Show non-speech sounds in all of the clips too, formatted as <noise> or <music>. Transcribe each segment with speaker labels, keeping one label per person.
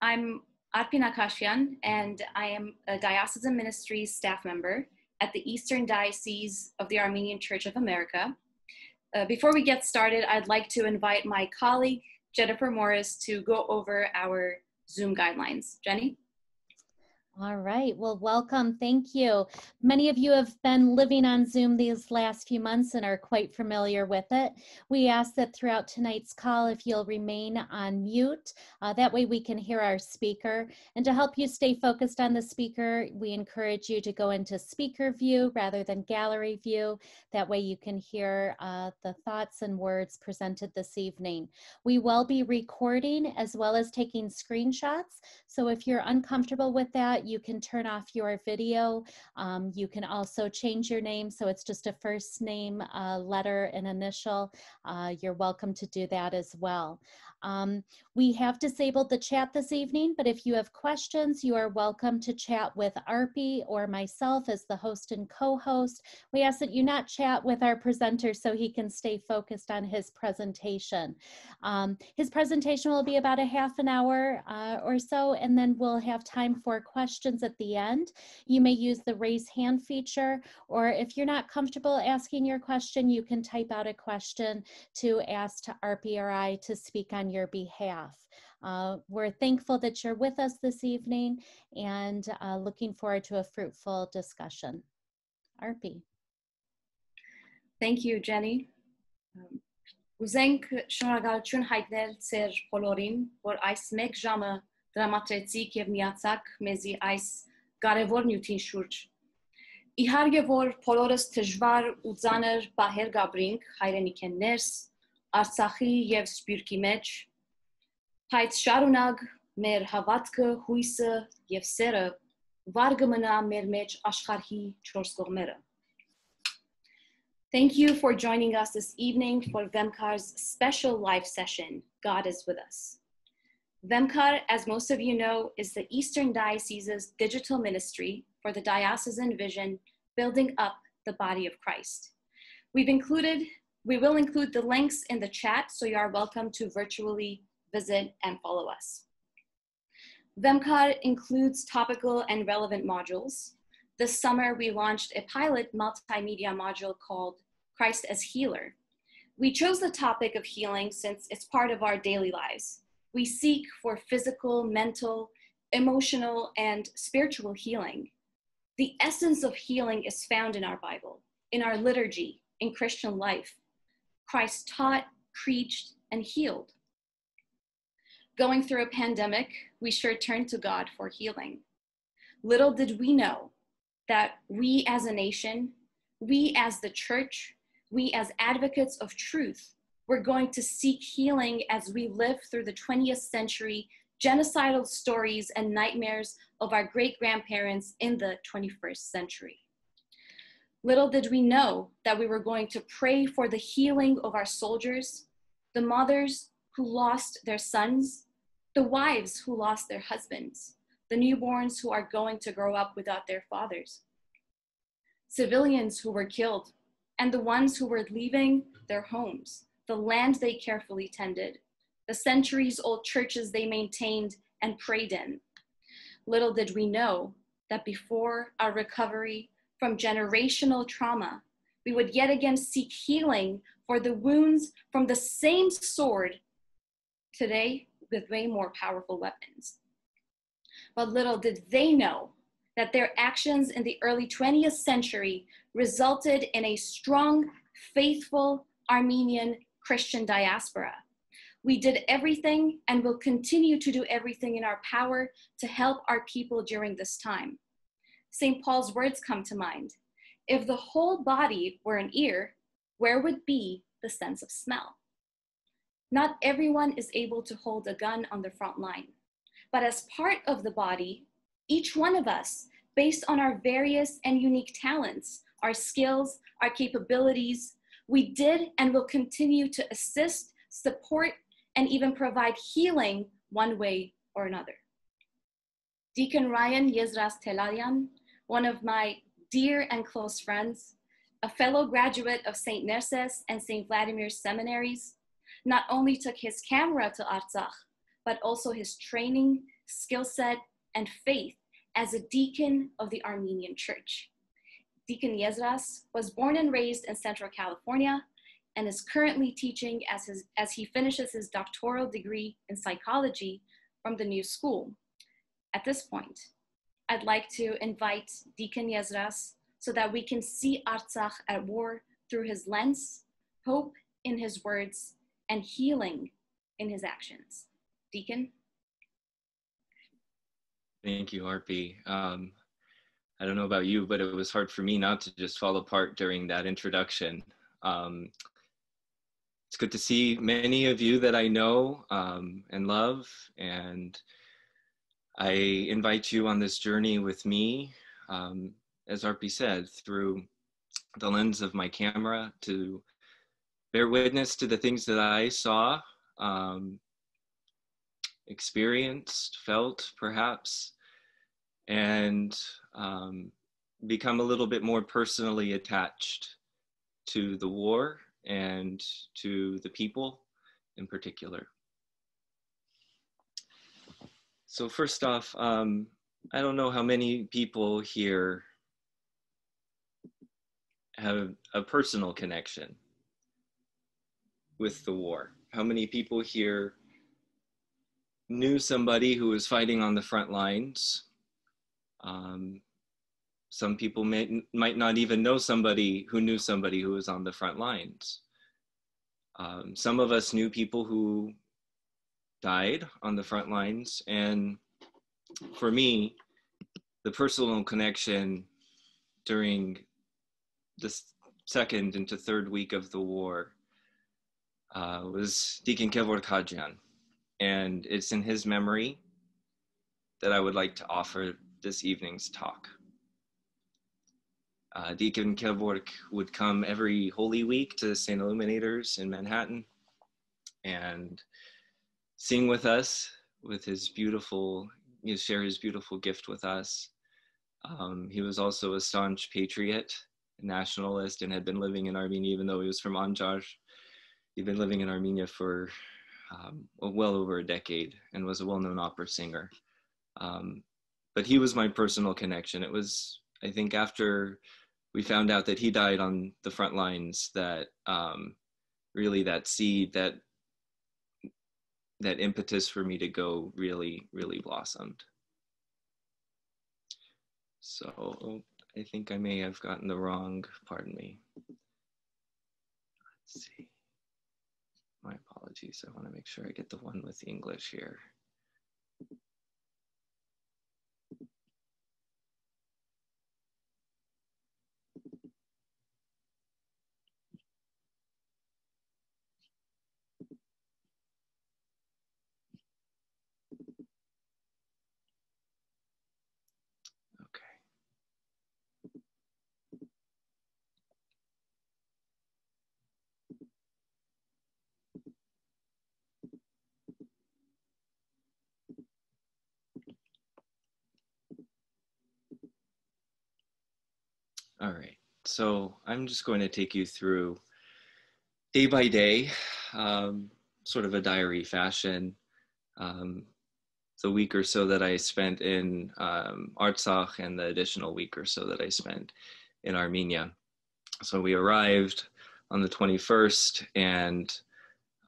Speaker 1: I'm Arpina Kashian, and I am a diocesan ministry staff member at the Eastern Diocese of the Armenian Church of America. Uh, before we get started, I'd like to invite my colleague, Jennifer Morris, to go over our Zoom guidelines. Jenny?
Speaker 2: All right. Well, welcome. Thank you. Many of you have been living on Zoom these last few months and are quite familiar with it. We ask that throughout tonight's call, if you'll remain on mute, uh, that way we can hear our speaker. And to help you stay focused on the speaker, we encourage you to go into speaker view rather than gallery view. That way you can hear uh, the thoughts and words presented this evening. We will be recording as well as taking screenshots. So if you're uncomfortable with that, you can turn off your video. Um, you can also change your name so it's just a first name, uh, letter, and initial. Uh, you're welcome to do that as well. Um, we have disabled the chat this evening, but if you have questions, you are welcome to chat with Arpi or myself as the host and co-host. We ask that you not chat with our presenter so he can stay focused on his presentation. Um, his presentation will be about a half an hour uh, or so, and then we'll have time for questions at the end. You may use the raise hand feature, or if you're not comfortable asking your question, you can type out a question to ask to Arpi or I to speak on your behalf. Uh, we're thankful that you're with us this evening and uh, looking forward to a fruitful discussion. Arpi.
Speaker 1: Thank you, Jenny. Ուզենք շնորհակալություն հայտնել ծեր բոլորին, որ այս մեկ ժամը դրամատրեցիք եւ միացաք մեզի այս կարևոր նյութին շուրջ։ Իհարկե որ բոլորս դժվար ու ծանր բահեր գաբրինք հայրենիքեն ներս, Արցախի եւ Սպյուրքի մեջ, Բայց շարունակ մեր հավատքը, հույսը եւ սերը վար կմնա մեր մեջ աշխարհի չորս կողմերը։ Thank you for joining us this evening for Vemkar's special live session, God is with us. Vemkar, as most of you know, is the Eastern Diocese's digital ministry for the diocesan vision, building up the body of Christ. We've included, we will include the links in the chat, so you are welcome to virtually visit, and follow us. Vemkar includes topical and relevant modules. This summer, we launched a pilot multimedia module called Christ as Healer. We chose the topic of healing since it's part of our daily lives. We seek for physical, mental, emotional, and spiritual healing. The essence of healing is found in our Bible, in our liturgy, in Christian life. Christ taught, preached, and healed going through a pandemic, we sure turned to God for healing. Little did we know that we as a nation, we as the church, we as advocates of truth, were going to seek healing as we live through the 20th century genocidal stories and nightmares of our great grandparents in the 21st century. Little did we know that we were going to pray for the healing of our soldiers, the mothers who lost their sons, the wives who lost their husbands, the newborns who are going to grow up without their fathers, civilians who were killed, and the ones who were leaving their homes, the land they carefully tended, the centuries old churches they maintained and prayed in. Little did we know that before our recovery from generational trauma, we would yet again seek healing for the wounds from the same sword. Today, with way more powerful weapons. But little did they know that their actions in the early 20th century resulted in a strong, faithful Armenian Christian diaspora. We did everything and will continue to do everything in our power to help our people during this time. St. Paul's words come to mind. If the whole body were an ear, where would be the sense of smell? Not everyone is able to hold a gun on the front line, but as part of the body, each one of us, based on our various and unique talents, our skills, our capabilities, we did and will continue to assist, support, and even provide healing one way or another. Deacon Ryan Yezras Tellalian, one of my dear and close friends, a fellow graduate of St. Nerses and St. Vladimir's seminaries, not only took his camera to Artsakh, but also his training, skill set, and faith as a deacon of the Armenian Church. Deacon Yezras was born and raised in Central California and is currently teaching as, his, as he finishes his doctoral degree in psychology from the New School. At this point, I'd like to invite Deacon Yezras so that we can see Artsakh at war through his lens, hope in his words, and healing in his actions. Deacon?
Speaker 3: Thank you, Arpi. Um, I don't know about you, but it was hard for me not to just fall apart during that introduction. Um, it's good to see many of you that I know um, and love, and I invite you on this journey with me, um, as Arpi said, through the lens of my camera to bear witness to the things that I saw, um, experienced, felt, perhaps, and um, become a little bit more personally attached to the war and to the people in particular. So first off, um, I don't know how many people here have a personal connection with the war. How many people here knew somebody who was fighting on the front lines um, some people may, might not even know somebody who knew somebody who was on the front lines. Um, some of us knew people who died on the front lines. And for me, the personal connection during the second into third week of the war uh, was Deacon Kevork Hadjian. And it's in his memory that I would like to offer this evening's talk. Uh, Deacon Kevork would come every Holy Week to St. Illuminators in Manhattan and sing with us with his beautiful, you know, share his beautiful gift with us. Um, he was also a staunch patriot, nationalist, and had been living in Armenia, even though he was from Anjar. He'd been living in Armenia for um, well over a decade and was a well-known opera singer. Um, but he was my personal connection. It was, I think, after we found out that he died on the front lines that um, really that seed, that that impetus for me to go really, really blossomed. So I think I may have gotten the wrong, pardon me. Let's see. My apologies. I want to make sure I get the one with English here. All right, so I'm just going to take you through day by day, um, sort of a diary fashion, um, the week or so that I spent in um, Artsakh and the additional week or so that I spent in Armenia. So we arrived on the 21st and,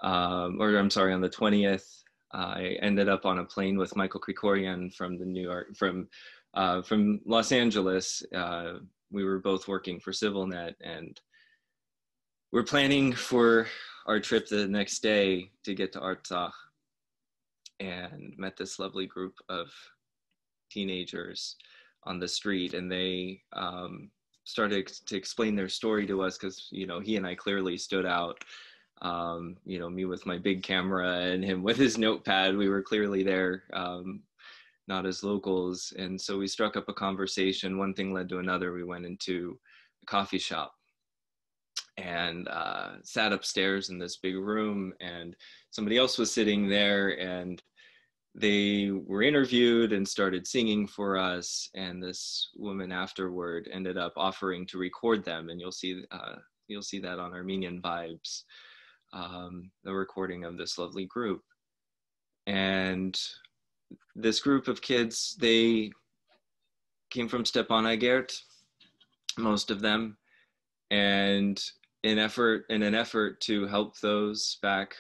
Speaker 3: um, or I'm sorry, on the 20th. I ended up on a plane with Michael Krikorian from the New York, from uh, from Los Angeles, uh, we were both working for CivilNet and we're planning for our trip the next day to get to Artsakh and met this lovely group of teenagers on the street and they um, started to explain their story to us because you know he and I clearly stood out um, you know me with my big camera and him with his notepad. We were clearly there um, not as locals. And so we struck up a conversation. One thing led to another. We went into a coffee shop and uh, sat upstairs in this big room, and somebody else was sitting there, and they were interviewed and started singing for us. And this woman afterward ended up offering to record them, and you'll see uh, you'll see that on Armenian Vibes, um, the recording of this lovely group. And this group of kids, they came from Stepanakert, most of them, and in effort in an effort to help those back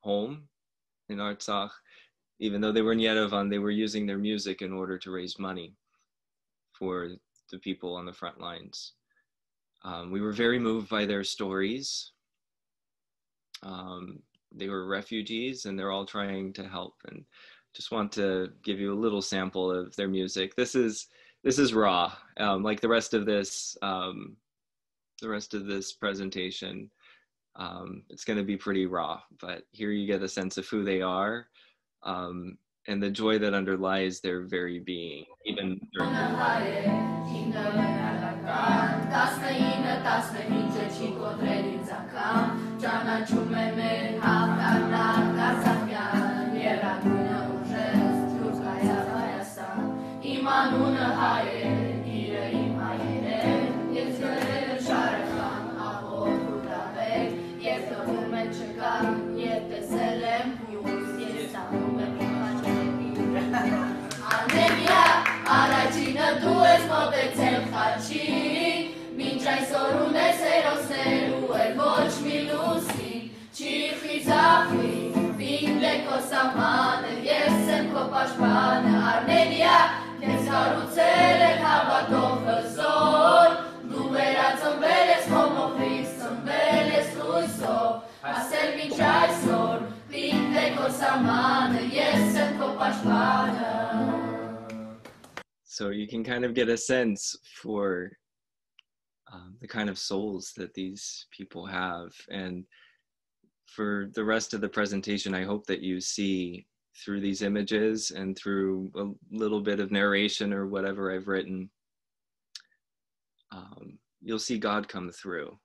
Speaker 3: home in Artsakh, even though they were in Yerevan, they were using their music in order to raise money for the people on the front lines. Um, we were very moved by their stories. Um, they were refugees and they're all trying to help and just want to give you a little sample of their music. This is this is raw, um, like the rest of this um, the rest of this presentation. Um, it's going to be pretty raw, but here you get a sense of who they are um, and the joy that underlies their very being, even during.
Speaker 4: անունը հայ է, իրը իմ հային է, ես գրել շարխան աղով ուտավեք, ես հվում է չկա, ետ տեսել եմ հյուս, ես անում եմ իմ հաճրետի։ Անեմյա, առաջինը դու ես մոտեցել խաչին, մինչ այսօր ունես էրոսելու էլ ոչ մի լուսին, չի խիզախի, վին լեկոս ամանը, ես եմ քո պաշպանը, Արմենիա, քեզ հարուցել են հավատով հզոր, դու վերածնվել ես հոմոխից, ծնվել ես լույսով, ասել մինչ այսօր, վինդ է քո սամանը, ես եմ քո պաշտպանը,
Speaker 3: So you can kind of get a sense for um, the kind of souls that these people have. And for the rest of the presentation, I hope that you see through these images and through a little bit of narration or whatever I've written, um, you'll see God come through.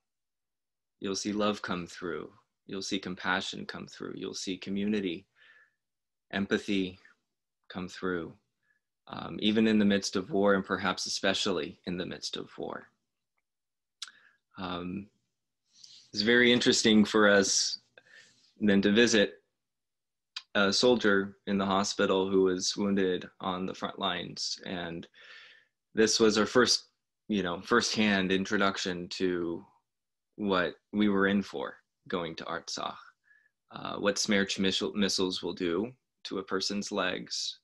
Speaker 3: You'll see love come through. You'll see compassion come through. You'll see community, empathy come through um, even in the midst of war, and perhaps especially in the midst of war. Um, it's very interesting for us then to visit a soldier in the hospital who was wounded on the front lines, and this was our first, you know, firsthand introduction to what we were in for going to Artsakh, uh, what Smerch missiles will do to a person's legs,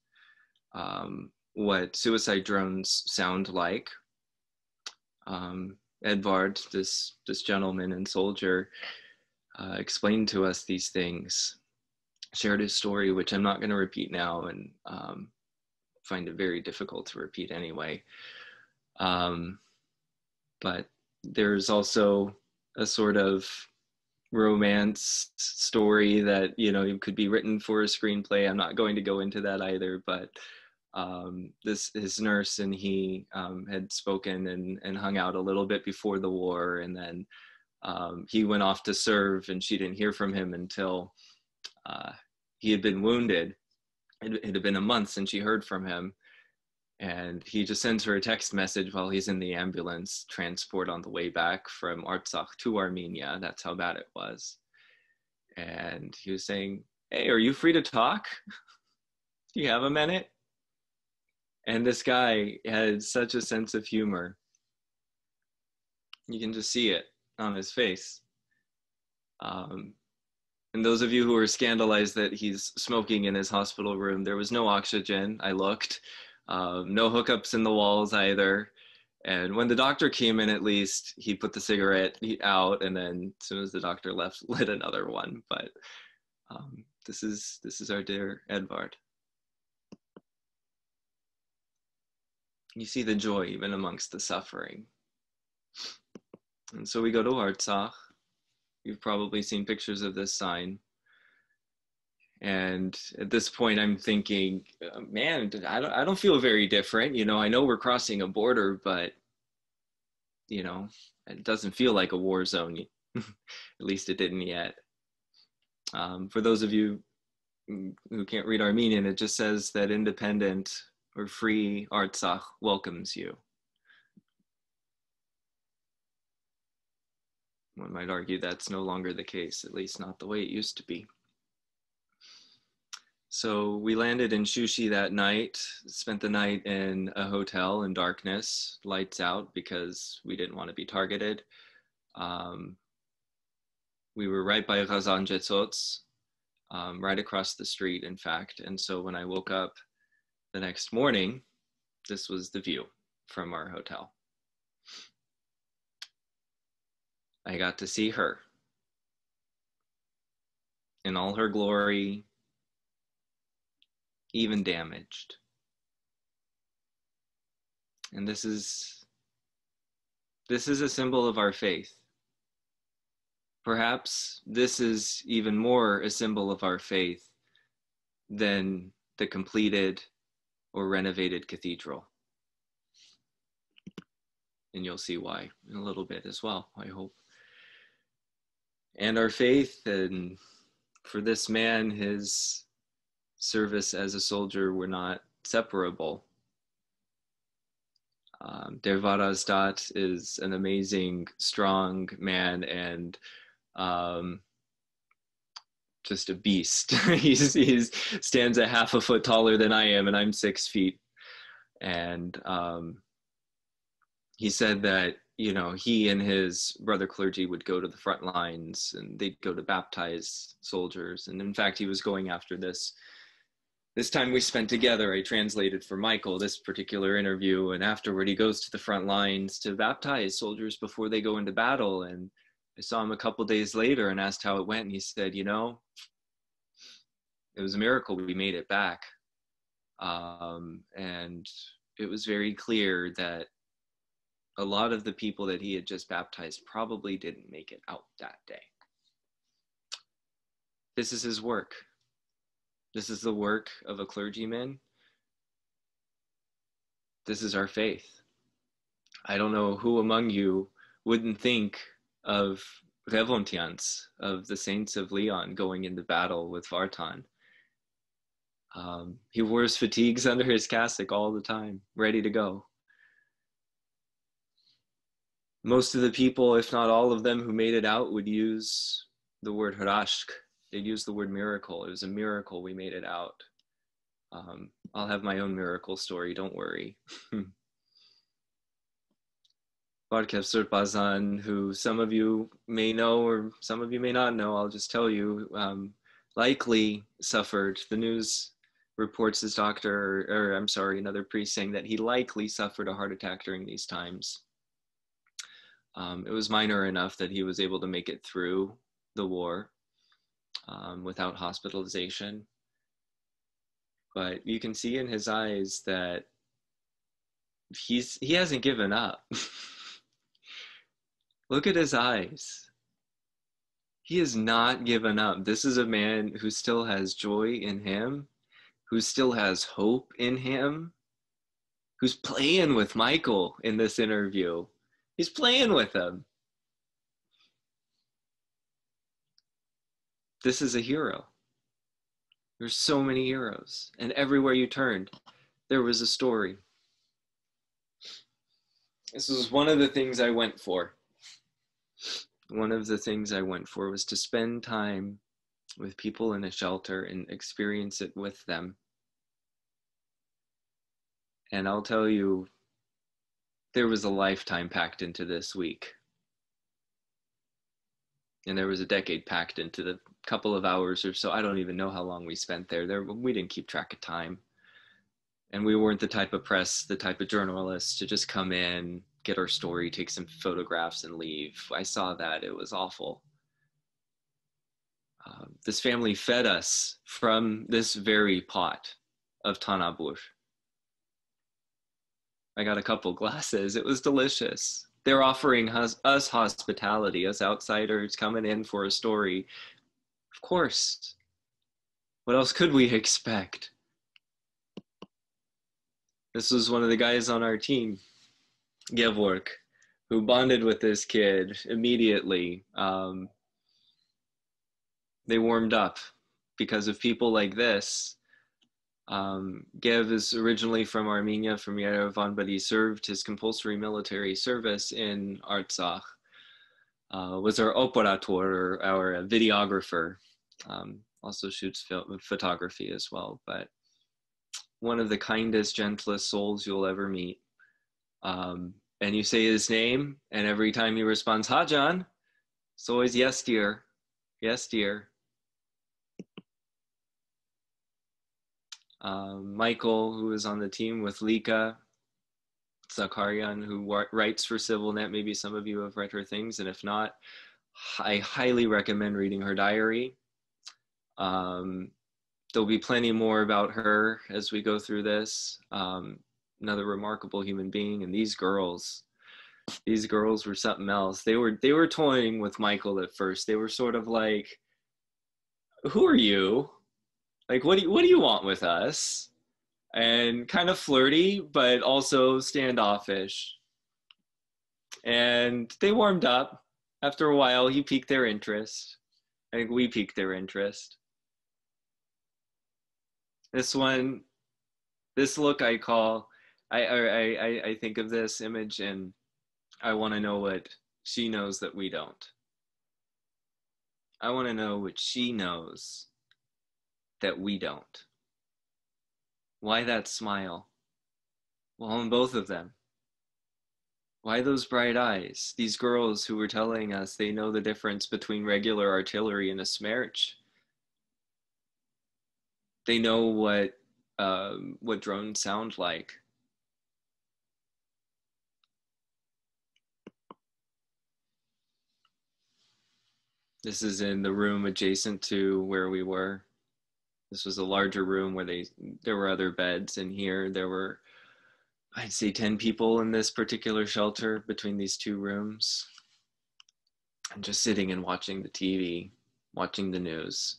Speaker 3: um, what suicide drones sound like. Um, Edvard, this this gentleman and soldier, uh, explained to us these things, shared his story, which I'm not going to repeat now, and um, find it very difficult to repeat anyway. Um, but there's also a sort of romance story that you know could be written for a screenplay. I'm not going to go into that either, but um, this his nurse and he um, had spoken and, and hung out a little bit before the war and then um, he went off to serve and she didn't hear from him until uh, he had been wounded it, had been a month since she heard from him and he just sends her a text message while he's in the ambulance transport on the way back from Artsakh to Armenia. That's how bad it was. And he was saying, Hey, are you free to talk? <laughs> Do you have a minute? and this guy had such a sense of humor you can just see it on his face um, and those of you who are scandalized that he's smoking in his hospital room there was no oxygen. I looked. Um, no hookups in the walls either. And when the doctor came in at least he put the cigarette out and then as soon as the doctor left <laughs> lit another one. But um, this is this is our dear edvard. You see the joy even amongst the suffering. And so we go to Artsakh. You've probably seen pictures of this sign. And at this point, I'm thinking, uh, man, I don't, I don't feel very different. You know, I know we're crossing a border, but, you know, it doesn't feel like a war zone. <laughs> at least it didn't yet. Um, for those of you who can't read Armenian, it just says that independent or free Artsakh welcomes you. One might argue that's no longer the case, at least not the way it used to be. so we landed in Shushi that night, spent the night in a hotel in darkness, lights out because we didn't want to be targeted. Um, we were right by Razan um, right across the street, in fact. And so when I woke up the next morning, this was the view from our hotel. I got to see her in all her glory, even damaged. And this is this is a symbol of our faith. Perhaps this is even more a symbol of our faith than the completed or renovated cathedral. And you'll see why in a little bit as well, I hope. And our faith, and for this man, his service as a soldier were not separable. Um, Der Varazdot is an amazing, strong man and um, just a beast. <laughs> he he's stands a half a foot taller than I am, and I'm six feet. And um, he said that you know he and his brother clergy would go to the front lines and they'd go to baptize soldiers. And in fact, he was going after this this time we spent together, I translated for Michael this particular interview, and afterward he goes to the front lines to baptize soldiers before they go into battle. And I saw him a couple days later and asked how it went, and he said, "You know, it was a miracle we made it back." Um, and it was very clear that a lot of the people that he had just baptized probably didn't make it out that day. This is his work this is the work of a clergyman. This is our faith. I don't know who among you wouldn't think of Revontians, of the saints of Leon going into battle with Vartan. Um, he wears fatigues <laughs> under his cassock all the time, ready to go. Most of the people, if not all of them who made it out, would use the word harashk, they used the word miracle. It was a miracle we made it out. Um, I'll have my own miracle story, don't worry. <laughs> Barkev Surpazan, who some of you may know or some of you may not know, I'll just tell you, um, likely suffered. The news reports his doctor, or, or, I'm sorry, another priest saying that he likely suffered a heart attack during these times. Um, it was minor enough that he was able to make it through the war um, without hospitalization. But you can see in his eyes that he's he hasn't given up. <laughs> Look at his eyes. He has not given up. This is a man who still has joy in him, who still has hope in him, who's playing with Michael in this interview. He's playing with them. this is a hero. There's so many heroes, and everywhere you turned, there was a story. This was one of the things I went for. One of the things I went for was to spend time with people in a shelter and experience it with them. And I'll tell you, there was a lifetime packed into this week. And there was a decade packed into the couple of hours or so. I don't even know how long we spent there. There we didn't keep track of time. And we weren't the type of press, the type of journalists to just come in, get our story, take some photographs and leave. I saw that. It was awful. Um, this family fed us from this very pot of tanabur. I got a couple glasses. It was delicious. They're offering us, us hospitality, us outsiders coming in for a story of course. What else could we expect? This was one of the guys on our team, Gevork, who bonded with this kid immediately. Um, they warmed up because of people like this. Um, Gev is originally from Armenia, from Yerevan, but he served his compulsory military service in Artsakh. Uh, was our operator or our videographer um, also shoots photography as well, but one of the kindest, gentlest souls you'll ever meet. Um, and you say his name, and every time he responds, "Ha, jan," it's always "Yes, dear." Yes, dear. Um, Michael, who is on the team with Lika, Zakarian, who writes for CivilNet. Maybe some of you have read her things, and if not, I highly recommend reading her diary. Um, there'll be plenty more about her as we go through this. Um, another remarkable human being, and these girls, these girls were something else. They were they were toying with Michael at first. They were sort of like, "Who are you? Like, what do you, what do you want with us?" And kind of flirty, but also standoffish. And they warmed up. After a while, he piqued their interest. I think we piqued their interest. This one, this look I call, I I I, I think of this image and I want to know what she knows that we don't. I want to know what she knows that we don't. Why that smile? Well, on both of them. Why those bright eyes? These girls who were telling us they know the difference between regular artillery and a smerch. They know what um, what drones sound like. This is in the room adjacent to where we were. This was a larger room where they there were other beds in here. There were I'd say 10 people in this particular shelter between these two rooms. I'm just sitting and watching the TV, watching the news,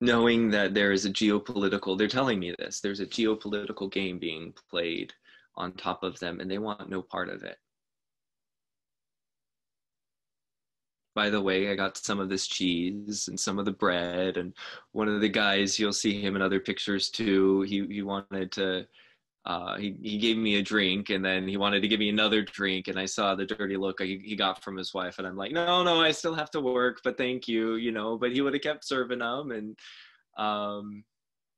Speaker 3: knowing that there is a geopolitical, they're telling me this, there's a geopolitical game being played on top of them and they want no part of it. By the way, I got some of this cheese and some of the bread. And one of the guys, you'll see him in other pictures too. He he wanted to. Uh, he he gave me a drink and then he wanted to give me another drink and I saw the dirty look he, he got from his wife and I'm like no no I still have to work but thank you you know but he would have kept serving them and um,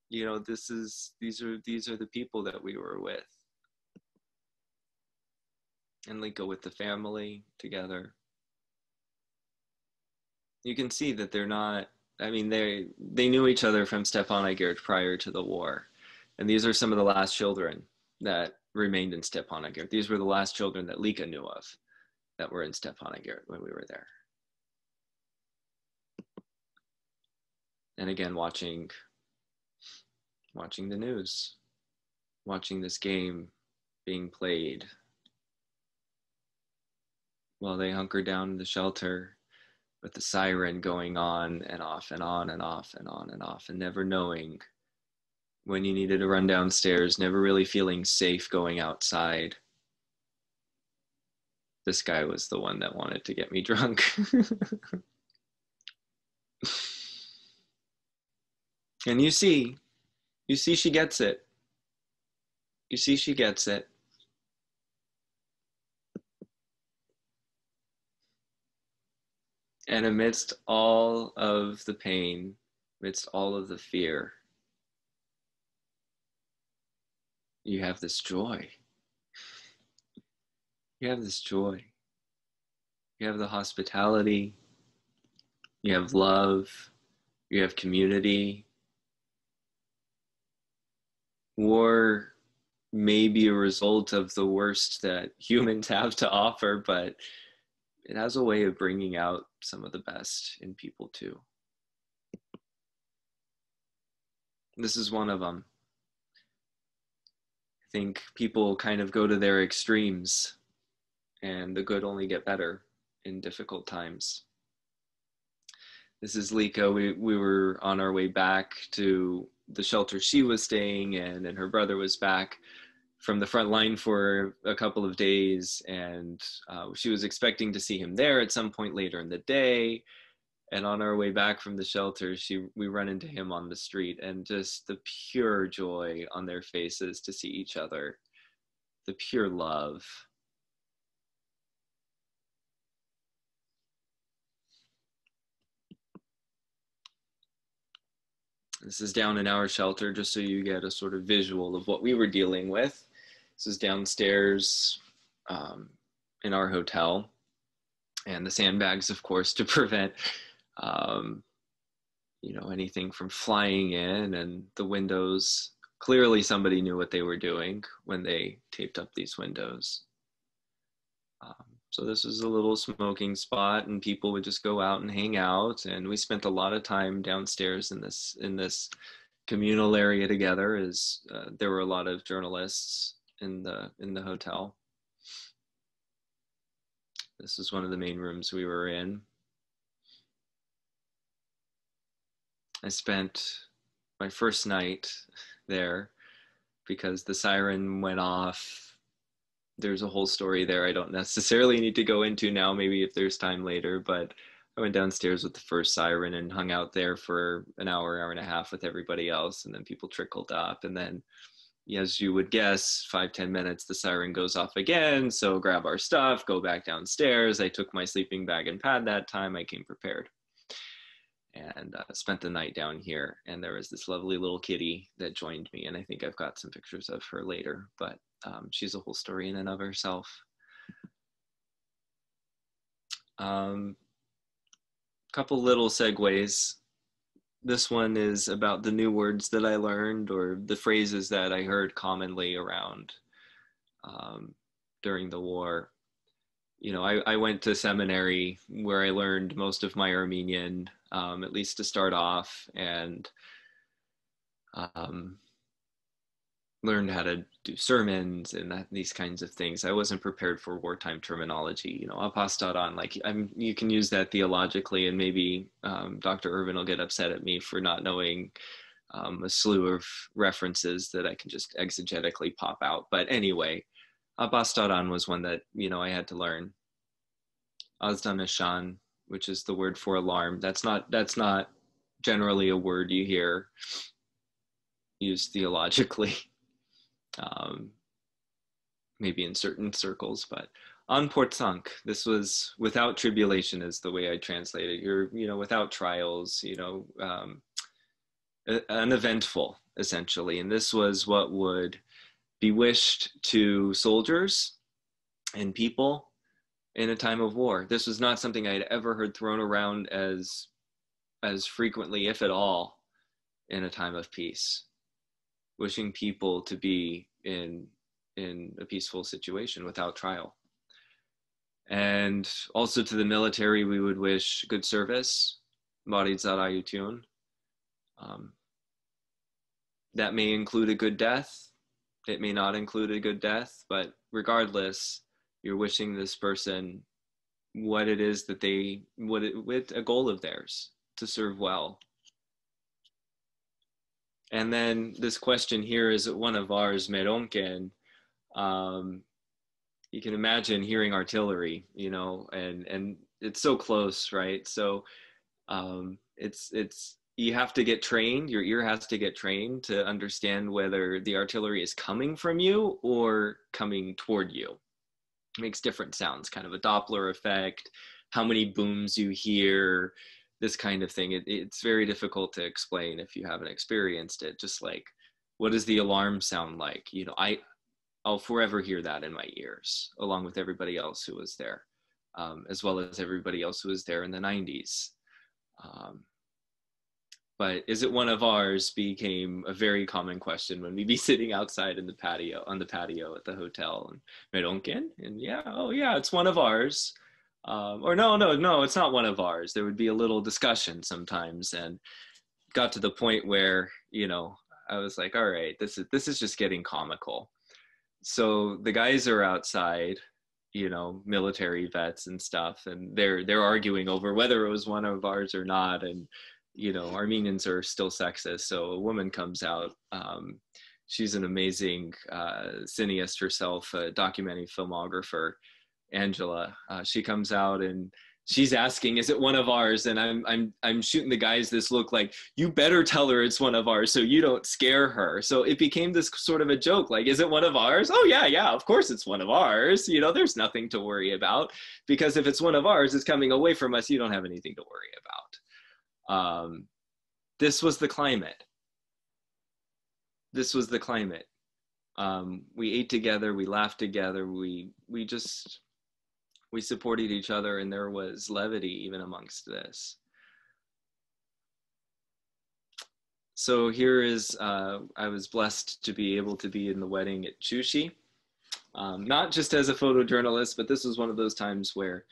Speaker 3: you know this is these are these are the people that we were with and like go with the family together you can see that they're not i mean they they knew each other from stepanakert prior to the war. And these are some of the last children that remained in stepanakert these were the last children that lika knew of that were in stepanakert when we were there. And again watching watching the news watching this game being played while they hunker down in the shelter with the siren going on and off and on and off and on and off and never knowing when you needed to run downstairs, never really feeling safe going outside. This guy was the one that wanted to get me drunk. <laughs> and you see, you see, she gets it. You see, she gets it. And amidst all of the pain, amidst all of the fear, you have this joy. You have this joy. You have the hospitality. You have love. You have community. War may be a result of the worst that <laughs> humans have to offer, but it has a way of bringing out some of the best in people too. This is one of them. I think people kind of go to their extremes and the good only get better in difficult times. This is Lika. We, we were on our way back to the shelter she was staying in, and her brother was back from the front line for a couple of days and uh, she was expecting to see him there at some point later in the day. And on our way back from the shelter she we run into him on the street and just the pure joy on their faces to see each other. The pure love. This is down in our shelter, just so you get a sort of visual of what we were dealing with. This is downstairs um, in our hotel, and the sandbags, of course, to <laughs> prevent, um, you know, anything from flying in, and the windows. Clearly, somebody knew what they were doing when they taped up these windows. Um, so this was a little smoking spot, and people would just go out and hang out. And we spent a lot of time downstairs in this in this communal area together. As uh, there were a lot of journalists in the in the hotel. This is one of the main rooms we were in. I spent my first night there because the siren went off there's a whole story there I don't necessarily need to go into now, maybe if there's time later, but I went downstairs with the first siren and hung out there for an hour, hour and a half with everybody else. And then people trickled up. And then, as you would guess, five ten minutes, the siren goes off again. So grab our stuff, go back downstairs. I took my sleeping bag and pad that time. I came prepared and uh, spent the night down here. And there was this lovely little kitty that joined me. And I think I've got some pictures of her later. But um, she's a whole story in and of herself. Um, couple little segues. This one is about the new words that I learned or the phrases that I heard commonly around um, during the war. You know, I, I went to seminary where I learned most of my Armenian, um, at least to start off, and um, learned how to do sermons and that, these kinds of things. I wasn't prepared for wartime terminology. You know, apostaton, like I'm, you can use that theologically, and maybe um, Dr. Irvin will get upset at me for not knowing um, a slew of references that I can just exegetically pop out. But anyway, apostaton was one that you know I had to learn. Azdaneshan, which is the word for alarm. That's not that's not generally a word you hear used theologically. <laughs> um, maybe in certain circles, but on Portsank, this was without tribulation is the way I translate it. You're, you know, without trials, you know, um, uneventful essentially. And this was what would be wished to soldiers and people in a time of war. This was not something I had ever heard thrown around as as frequently, if at all, in a time of peace wishing people to be in in a peaceful situation without trial. And also to the military, we would wish good service, Um, that may include a good death. It may not include a good death, but regardless, you're wishing this person what it is that they, what it, with a goal of theirs to serve well and then this question here is one of ours, Meronken. Um, you can imagine hearing artillery, you know, and and it's so close, right? So um, it's it's you have to get trained. Your ear has to get trained to understand whether the artillery is coming from you or coming toward you. It makes different sounds, kind of a Doppler effect. How many booms you hear, this kind of thing. It, it's very difficult to explain if you haven't experienced it. Just like what does the alarm sound like? You know i i'll forever hear that in my ears along with everybody else who was there um, as well as everybody else who was there in the 90s um, but is it one of ours became a very common question when we'd be <laughs> sitting outside in the patio on the patio at the hotel and Meronken? And yeah oh yeah it's one of ours um, or no, no, no, it's not one of ours. There would be a little discussion sometimes, and got to the point where you know I was like, all right, this is this is just getting comical. So the guys are outside, you know, military vets and stuff, and they're they're arguing over whether it was one of ours or not, and you know, Armenians are still sexist. So a woman comes out. Um, she's an amazing uh, cineast herself, a documentary filmographer Angela. Uh, she comes out and she's asking, "Is it one of ours?" And I'm I'm I'm shooting the guys this look like, "You better tell her it's one of ours, so you don't scare her." So it became this sort of a joke, like, "Is it one of ours?" Oh yeah, yeah, of course it's one of ours. You know, there's nothing to worry about because if it's one of ours, it's coming away from us. You don't have anything to worry about. Um, this was the climate this was the climate. Um, we ate together, we laughed together, we we just we supported each other, and there was levity even amongst this. So here is uh, I was blessed to be able to be in the wedding at Shushi, um, not just as a photojournalist, but this was one of those times where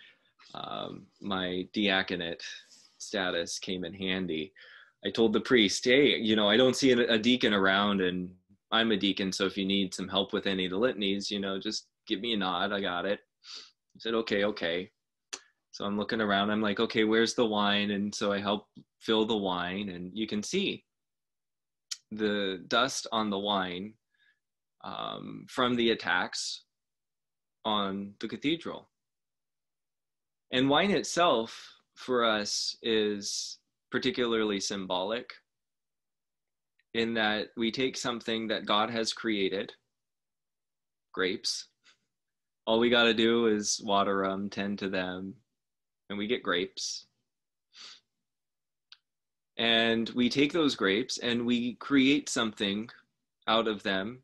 Speaker 3: um, my diaconate status came in handy. I told the priest, hey, you know, I don't see a, deacon around and I'm a deacon. So if you need some help with any of the litanies, you know, just give me a nod. I got it. He said, okay, okay. So I'm looking around. I'm like, okay, where's the wine? And so I help fill the wine and you can see the dust on the wine um, from the attacks on the cathedral. And wine itself for us is particularly symbolic in that we take something that God has created, grapes. All we got to do is water them, tend to them, and we get grapes. And we take those grapes and we create something out of them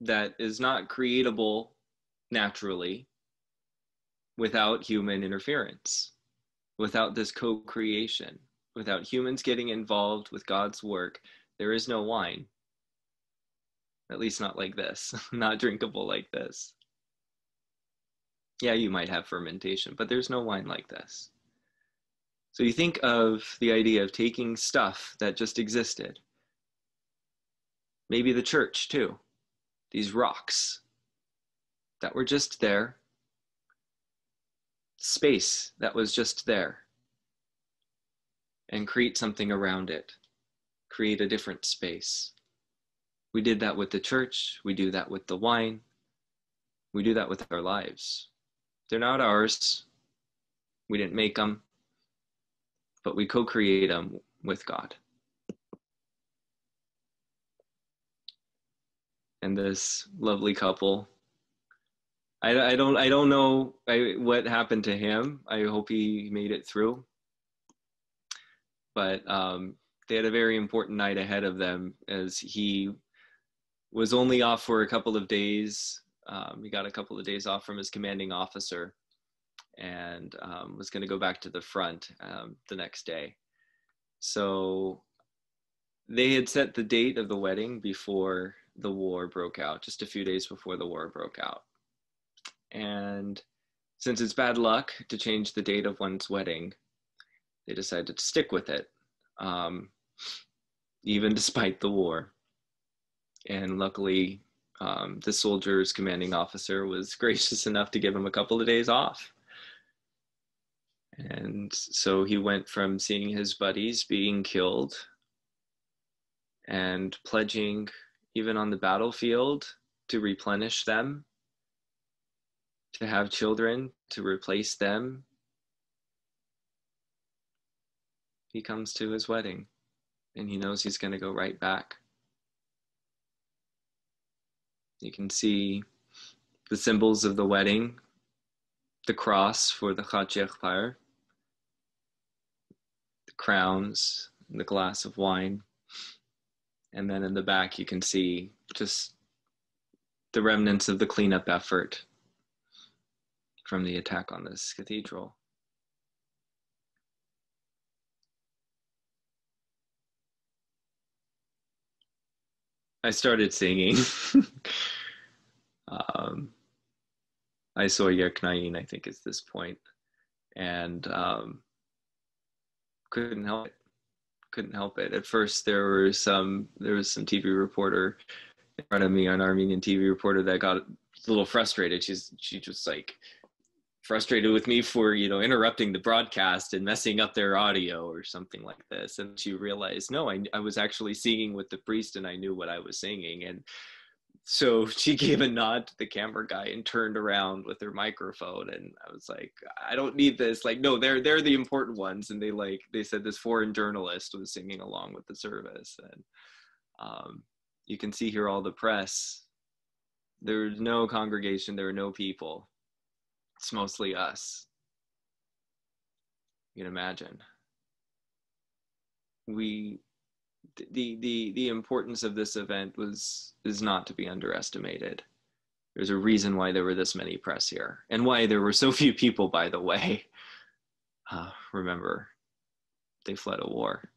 Speaker 3: that is not creatable naturally without human interference, without this co creation, without humans getting involved with God's work. There is no wine. At least not like this, <laughs> not drinkable like this. Yeah, you might have fermentation, but there's no wine like this. So you think of the idea of taking stuff that just existed, maybe the church too, these rocks that were just there, space that was just there, and create something around it, create a different space. We did that with the church, we do that with the wine, we do that with our lives. They're not ours, we didn't make them, but we co create them with God. and this lovely couple. I, I don't I don't know I, what happened to him. I hope he made it through. But um, they had a very important night ahead of them as he was only off for a couple of days. Um, he got a couple of days off from his commanding officer and um, was going to go back to the front um, the next day. So they had set the date of the wedding before the war broke out, just a few days before the war broke out. And since it's bad luck to change the date of one's wedding, they decided to stick with it, um, even despite the war. And luckily, um, the soldier's commanding officer was <laughs> gracious enough to give him a couple of days off. And so he went from seeing his buddies being killed and pledging even on the battlefield, to replenish them, to have children, to replace them. He comes to his wedding and he knows he's going to go right back. You can see the symbols of the wedding, the cross for the Chachir the crowns, the glass of wine. And then in the back, you can see just the remnants of the cleanup effort from the attack on this cathedral. I started singing. <laughs> um, I saw Yerknain, I think, is this point, and um, couldn't help it couldn't help it. At first, there were some there was some TV reporter in front of me, an Armenian TV reporter that got a little frustrated. She's she just like frustrated with me for you know interrupting the broadcast and messing up their audio or something like this. And she realized no I, I was actually singing with the priest and i knew what i was singing. And so <laughs> she gave a nod to the camera guy and turned around with her microphone. And i was like i don't need this. Like no they're they're the important ones. And they like they said this foreign journalist was singing along with the service. And um, you can see here all the press. There's no congregation. There are no people it's mostly us you can imagine we the the the importance of this event was is not to be underestimated. There's a reason why there were this many press here, and why there were so <laughs> few people. By the way, uh, remember, they fled a war.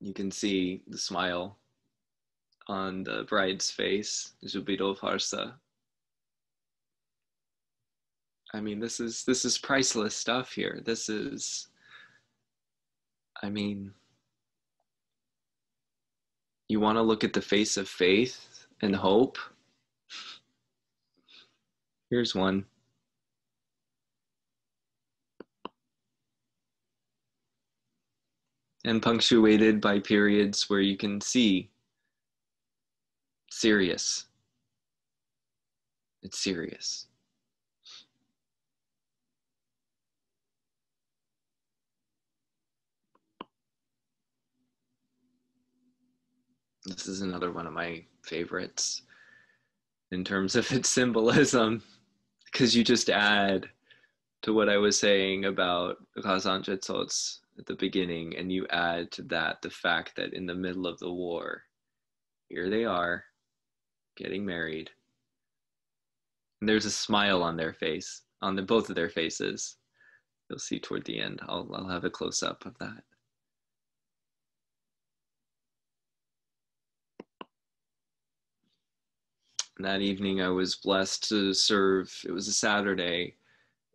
Speaker 3: You can see the smile on the bride's face, Jubilo Farsa. I mean, this is this is priceless stuff here. This is, I mean, you want to look at the face of faith and hope. Here's one. And punctuated by periods where you can see serious. It's serious. This is another one of my favorites in terms of its symbolism, because you just add to what I was saying about Kazanjitsots at the beginning, and you add to that the fact that in the middle of the war, here they are getting married. And there's a smile on their face, on the both of their faces. You'll see toward the end. I'll, I'll have a close up of that. That evening, I was blessed to serve. It was a Saturday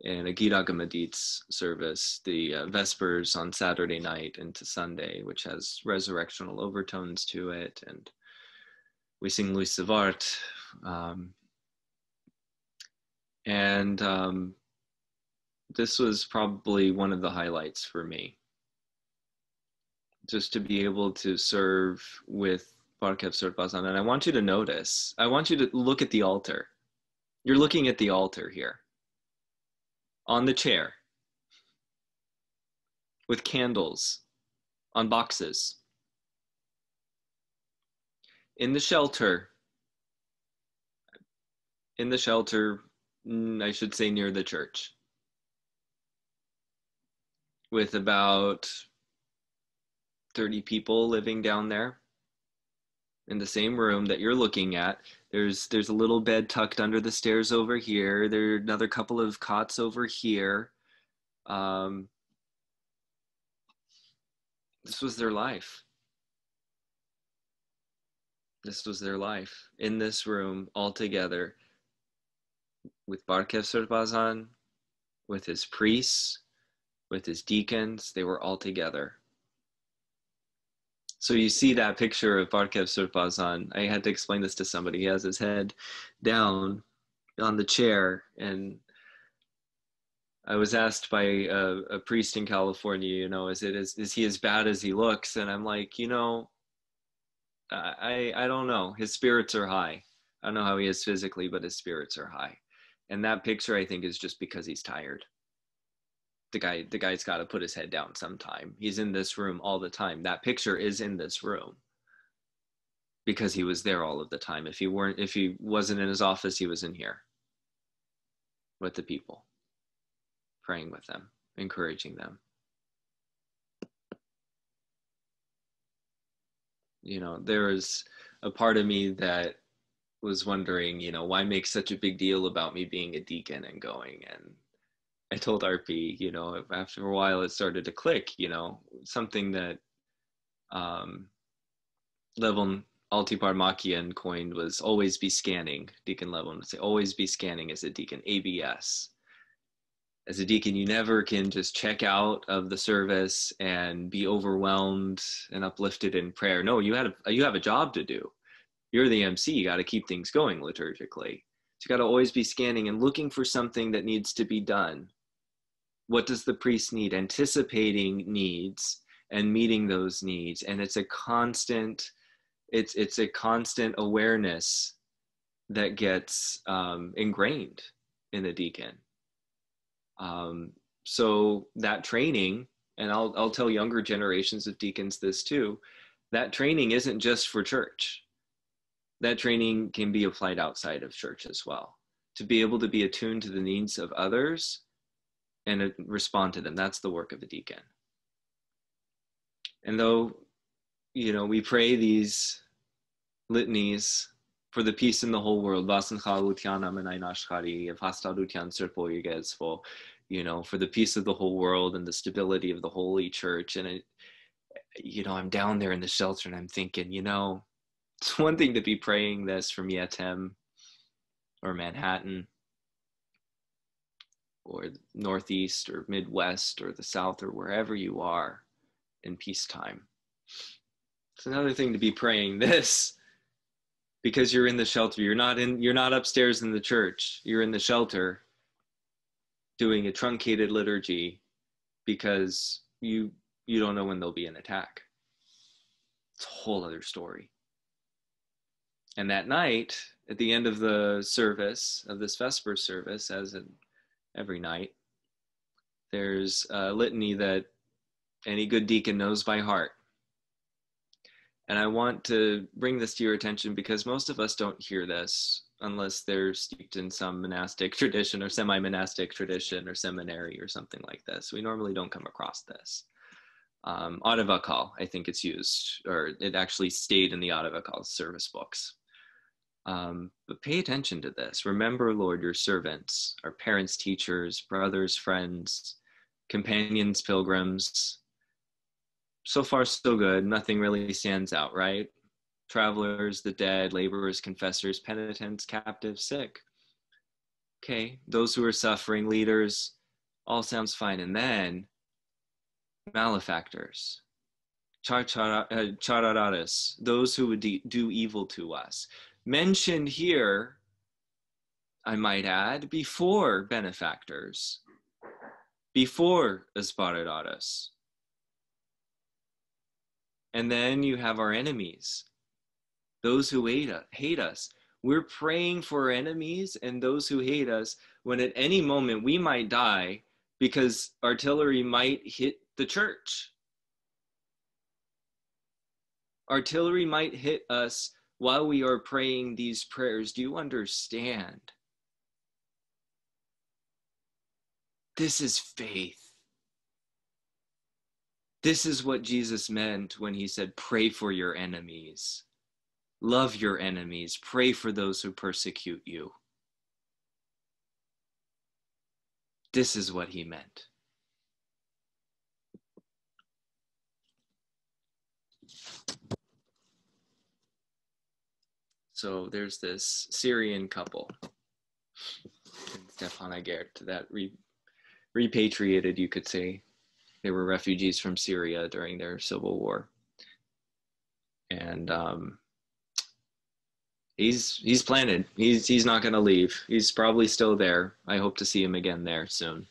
Speaker 3: in a Gita Gamadits service, the uh, Vespers on Saturday night into Sunday, which has resurrectional overtones to it. And we sing Luys Zvart. Um, and um, this was probably one of the highlights for me. Just to be able to serve with Barkev Surbazan. And I want you to notice, I want you to look at the altar. You're looking at the altar here on the chair with candles on boxes. In the shelter in the shelter mm, i should say near the church with about 30 people living down there in the same room that you're looking at there's there's a little bed tucked under the stairs over here there are another couple of cots over here um, this was their life this was their life in this room all together with Barkev Surbazan, with his priests, with his deacons. They were all together. So you see that picture of Barkev Surbazan. I had to explain this to somebody. He has his head down on the chair and I was asked by a, a, priest in California, you know, is it is, is he as bad as he looks? And I'm like, you know, I, I don't know. His spirits are high. I don't know how he is physically, but his spirits are high. And that picture, I think, is just because he's tired. The guy, the guy's got to put his head down sometime. He's in this room all the time. That picture is in this room because he was there all of the time. If he weren't, if he wasn't in his office, he was in here with the people, praying with them, encouraging them. you know there was a part of me that was wondering you know why make such a big deal about me being a deacon and going and i told rp you know after a while it started to click you know something that um levon altiparmakian coined was always be scanning deacon levon would say always be scanning as a deacon abs as a deacon, you never can just check out of the service and be overwhelmed and uplifted in prayer. No, you had a, you have a job to do. You're the MC. You got to keep things going liturgically. So you got to always be scanning and looking for something that needs to be done. What does the priest need? Anticipating needs and meeting those needs. And it's a constant, it's it's a constant awareness that gets um, ingrained in the deacon um, so that training, and I'll, I'll tell younger generations of deacons this too, that training isn't just for church. that training can be applied outside of church as well. To be able to be attuned to the needs of others and respond to them. That's the work of a deacon. And though, you know, we pray these litanies for the peace in the whole world, you know, for the peace of the whole world and the stability of the holy church. And it, you know, I'm down there in the shelter and I'm thinking, you know, <laughs> it's one thing to be praying this from Yetem or Manhattan or Northeast or Midwest or the South or wherever you are in peacetime. It's another thing to be praying <laughs> this because you're in the shelter. You're not in you're not upstairs in the church. You're in the shelter doing a truncated liturgy because you you don't know when there'll be an attack. It's a whole other story. And that night, at the end of the service, of this Vesper service, as in every night, there's a litany that any good deacon knows by heart. And I want to bring this to your attention because most of us don't hear this unless they're steeped in some monastic <laughs> tradition or semi monastic tradition or seminary or something like this. We normally don't come across this um, Adavakal, I think it's used, or it actually stayed in the Adavakal service books. Um, but pay attention to this. Remember, Lord, your servants, our parents, teachers, brothers, friends, companions, pilgrims. So far, so good. Nothing really stands out, right? Travelers, the dead, laborers, confessors, penitents, captives, sick. Okay, those who are suffering, leaders, all sounds fine. And then malefactors, uh, those who would do evil to us. Mentioned here, I might add, before benefactors, before esparadaris. And then you have our enemies, those who hate us, hate us. We're praying for our enemies and those who hate us when at any moment we might die because artillery might hit the church. Artillery might hit us while we are praying these prayers. Do you understand? This is faith. This is what Jesus meant when he said, Pray for your enemies, love your enemies, pray for those who persecute you. This is what he meant. So there's this Syrian couple, Stefan Stepanakert, that re- repatriated, you could say. They were refugees from Syria during their civil war. And um, he's he's planted. He's he's not going to leave. He's probably still there. I hope to see him again there soon.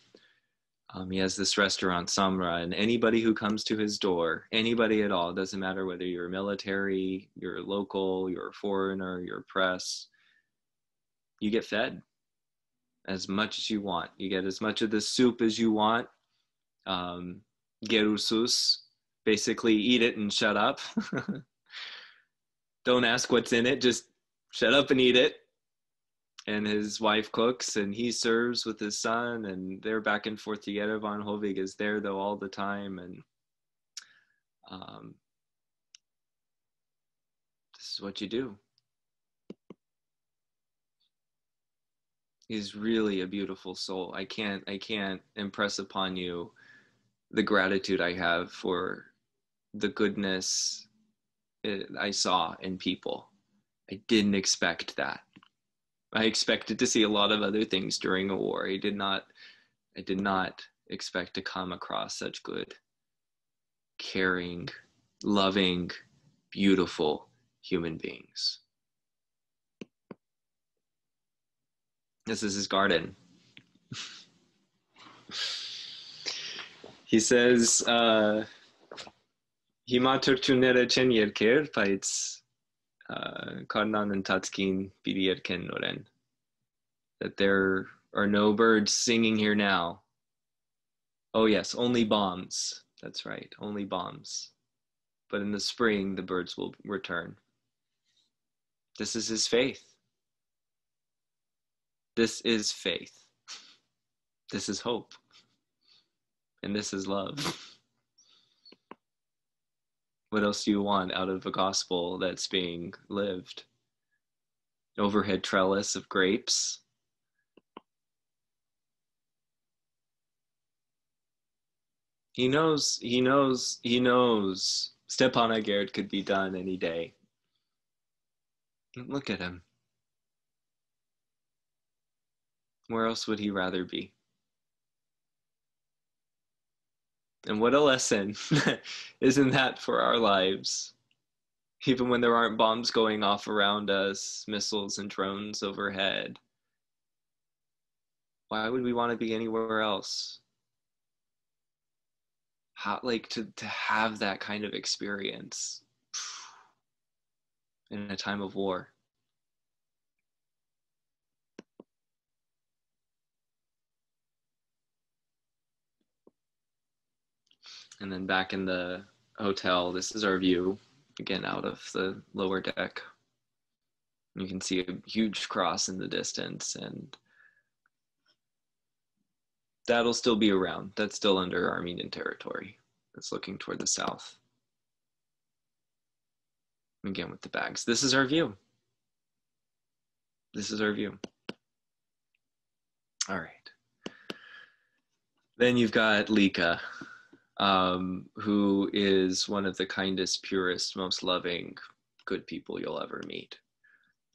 Speaker 3: Um, he has this restaurant, Samra, and anybody who comes to his door, anybody at all, doesn't matter whether you're military, you're local, you're a foreigner, you're press, you get fed as much as you want. You get as much of the soup as you want. Um, gerusus, basically eat it and shut up. <laughs> Don't ask what's in it, just shut up and eat it and his wife cooks and he serves with his son and they're back and forth together. Von hovig is there though all the time and um, this is what you do. He's really a beautiful soul. I can't i can't impress upon you the gratitude i have for the goodness i saw in people. I didn't expect that I expected to see a lot of other things during a war. I did not I did not expect to come across such good, caring, loving, beautiful human beings. This is his garden. he says, uh, Himatur tunere chen yerker paits Uh, Karnan and Tatskin Bidierken Noren. That there are no birds singing here now. Oh, yes, only bombs. That's right, only bombs. But in the spring, the birds will return. This is his faith. This is faith. This is hope. And this is love. <laughs> What else do you want out of a gospel that's being lived? Overhead trellis of grapes. He knows, he knows, he knows Stepanakert could be done any day. Look at him. Where else would he rather be? And what a lesson. <laughs> Isn't that for our lives? Even when there aren't bombs going off around us, missiles and drones overhead. Why would we want to be anywhere else? How, like to, to have that kind of experience <sighs> in a time of war. And then back in the hotel, this is our view again out of the lower deck. You can see a huge cross in the distance, and that'll still be around. That's still under Armenian territory. It's looking toward the south. Again, with the bags. This is our view. This is our view. All right. Then you've got Lika um, who is one of the kindest, purest, most loving, good people you'll ever meet.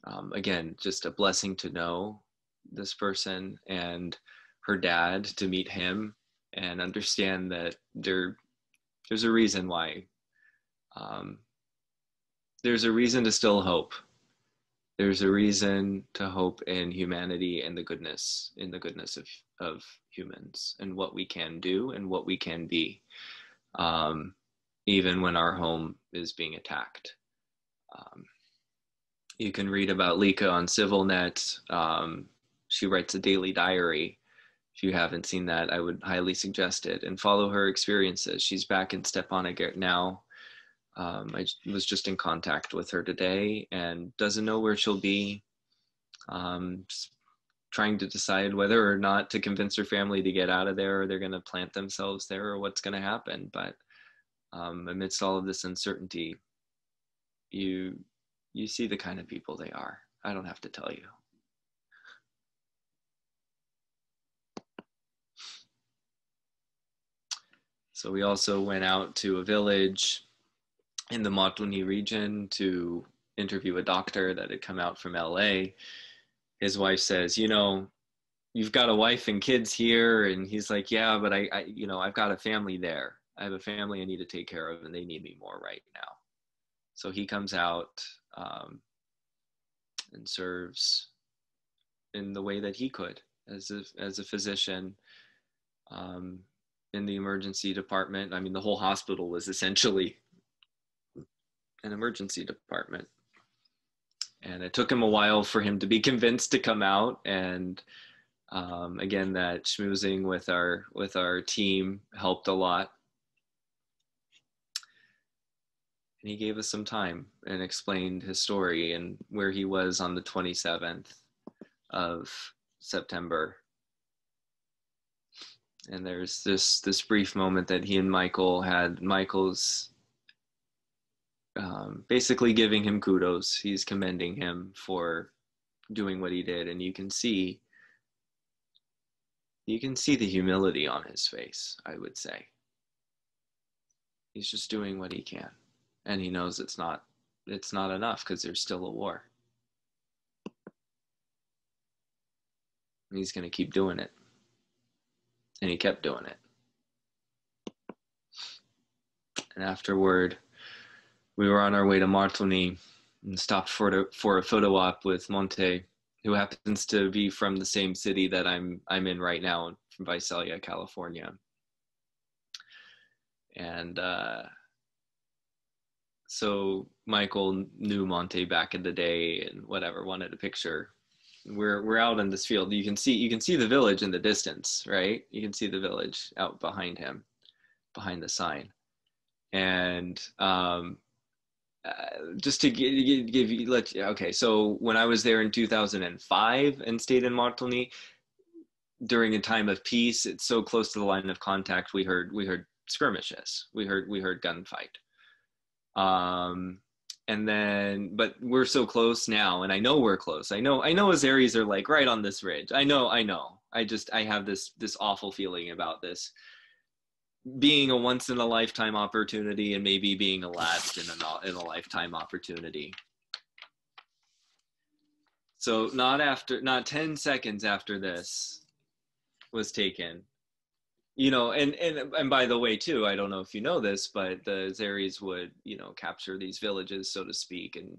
Speaker 3: Um, again, just a blessing to know this person and her dad to meet him and understand that there there's a reason why um, there's a reason to still hope there's a reason to hope in humanity and the goodness in the goodness of, of humans and what we can do and what we can be um, even when our home is being attacked um, you can read about Lika on CivilNet. Um, she writes a daily diary. If you haven't seen that, I would highly suggest it and follow her experiences. She's back in Stepanakert now um, I was just in contact with her today and doesn't know where she'll be. Um, trying to decide whether or not to convince her family to get out of there or they're going to plant themselves there or what's going to happen. But um, amidst all of this uncertainty, you you see the kind of people they are. I don't have to tell you. So we also went out to a village in the Martuni region to interview a doctor that had come out from LA. His wife says, you know, you've got a wife and kids here. And he's like, yeah, but I, I, you know, I've got a family there. I have a family I need to take care of and they need me more right now. So he comes out um, and serves in the way that he could as a, as a physician um, in the emergency department. I mean, the whole hospital was essentially an emergency department. And it took him a while for him to be <laughs> convinced to come out. And um, again, that schmoozing with our with our team helped a lot. And he gave us some time and explained his story and where he was on the 27th of September. And there's this this brief moment that he and Michael had. Michael's um, basically giving him kudos. He's commending him for doing what he did, and you can see you can see the humility on his face. I would say he's just doing what he can, and he knows it's not it's not enough because there's still a war. he's going to keep doing it, and he kept doing it. And afterward, we were on our way to Martuni and stopped for, to, for a photo op with Monte, who happens to be from the same city that I'm I'm in right now, from Visalia, California. And uh, so Michael knew Monte back in the day, and whatever wanted a picture. We're we're out in this field. You can see you can see the village in the distance, right? You can see the village out behind him, behind the sign. And um, just to give, give you let okay so when i was there in 2005 and stayed in Martuni during a time of peace it's so close to the line of contact we heard we heard skirmishes we heard we heard gunfight. Um and then but we're so close now and i know we're close. I know i know azeris are like right on this ridge. I know i know. I just i have this this awful feeling about this being a once in a lifetime opportunity and maybe being a last in a in a lifetime opportunity. So not after not 10 seconds after this was taken. You know and and and by the way too i don't know if you know this but the Azeris would you know capture these villages so to speak and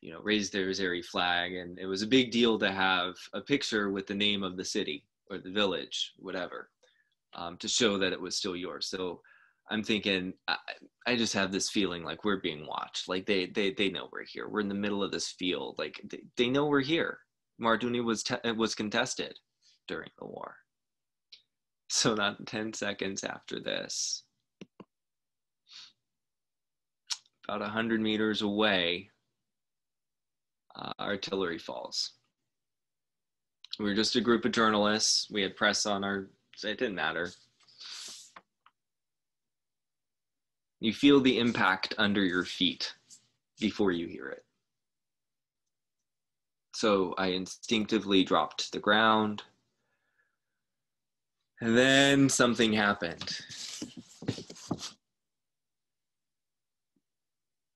Speaker 3: you know raise their Azeri flag. And it was a big deal to have a picture with the name of the city or the village whatever um, to show that it was still yours. So i'm thinking I, I just have this feeling like we're being watched. Like they they they know we're here. We're in the middle of this field. Like they, they know we're here. Martuni was te- was contested during the war. So not 10 seconds after this, about 100 meters away, uh, artillery falls. We were just a group of journalists. We had press on our, it didn't matter. You feel the impact under your feet before you hear it. So I instinctively dropped to the ground and then something happened.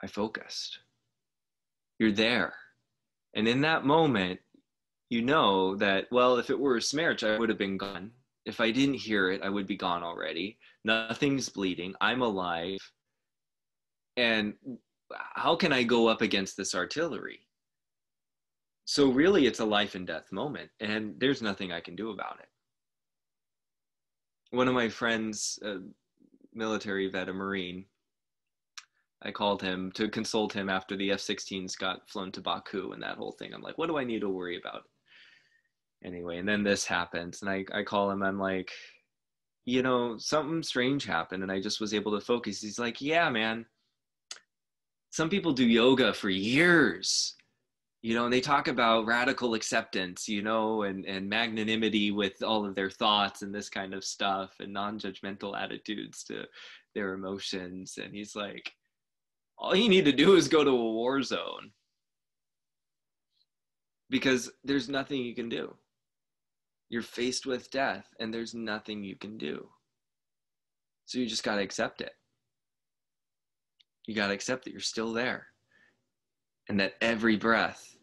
Speaker 3: I focused. You're there. And in that moment, you know that, well, if it were a smerch, I would have been gone. If I didn't hear it, I would be gone already. Nothing's bleeding. I'm alive. And how can I go up against this artillery? So, really, it's a life and death moment, and there's nothing I can do about it one of my friends, a military vet, a Marine, I called him to consult him after the F 16s got flown to Baku and that whole thing. I'm like, what do I need to worry about? Anyway, and then this happens, and I, I call him, I'm like, you know, something strange happened, and I just was able to focus. He's like, yeah, man. Some people do yoga for years you know and they talk about radical acceptance you know and and magnanimity with all of their thoughts and this kind of stuff and non-judgmental attitudes to their emotions and he's like all you need to do is go to a war zone because there's nothing you can do you're faced with death and there's nothing you can do so you just got to accept it you got to accept that you're still there and that every breath,